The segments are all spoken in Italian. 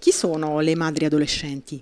Chi sono le madri adolescenti?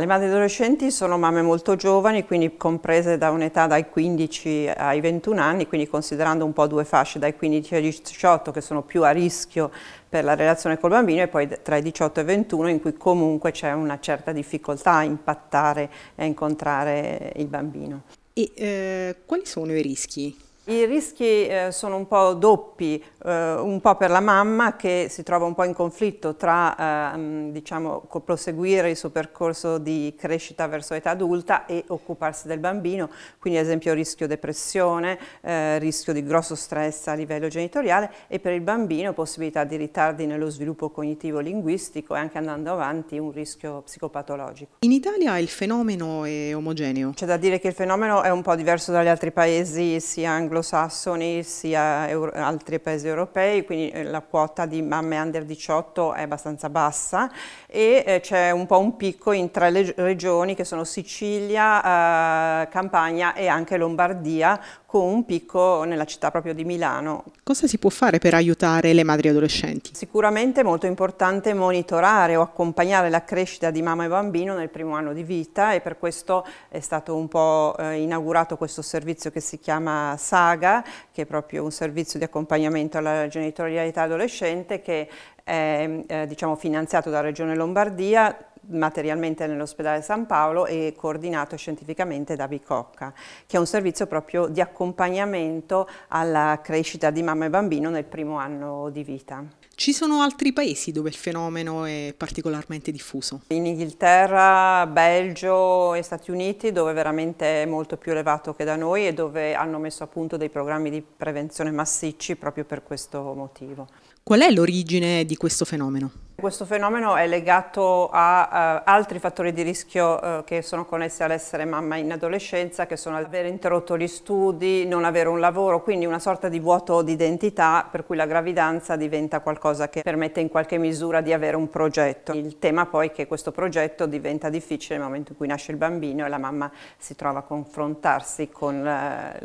Le madri adolescenti sono mamme molto giovani, quindi comprese da un'età dai 15 ai 21 anni, quindi considerando un po' due fasce, dai 15 ai 18 che sono più a rischio per la relazione col bambino e poi tra i 18 e i 21 in cui comunque c'è una certa difficoltà a impattare e a incontrare il bambino. E eh, quali sono i rischi i rischi eh, sono un po' doppi, eh, un po' per la mamma che si trova un po' in conflitto tra eh, diciamo, proseguire il suo percorso di crescita verso l'età adulta e occuparsi del bambino, quindi ad esempio rischio depressione, eh, rischio di grosso stress a livello genitoriale e per il bambino possibilità di ritardi nello sviluppo cognitivo-linguistico e anche andando avanti un rischio psicopatologico. In Italia il fenomeno è omogeneo? C'è da dire che il fenomeno è un po' diverso dagli altri paesi sia anglo anglosassoni sia euro, altri paesi europei, quindi eh, la quota di mamme under 18 è abbastanza bassa e eh, c'è un po' un picco in tre regioni che sono Sicilia, eh, Campania e anche Lombardia con un picco nella città proprio di Milano. Cosa si può fare per aiutare le madri adolescenti? Sicuramente è molto importante monitorare o accompagnare la crescita di mamma e bambino nel primo anno di vita e per questo è stato un po' eh, inaugurato questo servizio che si chiama SAGA, che è proprio un servizio di accompagnamento alla genitorialità adolescente che è eh, diciamo, finanziato dalla Regione Lombardia materialmente nell'ospedale San Paolo e coordinato scientificamente da Bicocca, che è un servizio proprio di accompagnamento alla crescita di mamma e bambino nel primo anno di vita. Ci sono altri paesi dove il fenomeno è particolarmente diffuso? In Inghilterra, Belgio e Stati Uniti dove veramente è molto più elevato che da noi e dove hanno messo a punto dei programmi di prevenzione massicci proprio per questo motivo. Qual è l'origine di questo fenomeno? Questo fenomeno è legato a uh, altri fattori di rischio uh, che sono connessi all'essere mamma in adolescenza, che sono aver interrotto gli studi, non avere un lavoro, quindi una sorta di vuoto di identità per cui la gravidanza diventa qualcosa che permette in qualche misura di avere un progetto. Il tema poi è che questo progetto diventa difficile nel momento in cui nasce il bambino e la mamma si trova a confrontarsi con uh,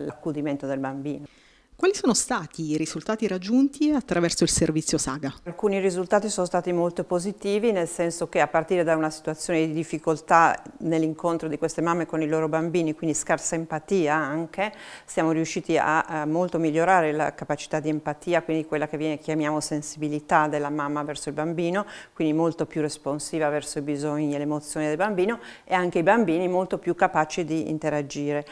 l'accudimento del bambino. Quali sono stati i risultati raggiunti attraverso il servizio Saga? Alcuni risultati sono stati molto positivi, nel senso che a partire da una situazione di difficoltà nell'incontro di queste mamme con i loro bambini, quindi scarsa empatia anche, siamo riusciti a, molto migliorare la capacità di empatia, quindi quella che viene, chiamiamo sensibilità della mamma verso il bambino, quindi molto più responsiva verso i bisogni e le emozioni del bambino e anche i bambini molto più capaci di interagire.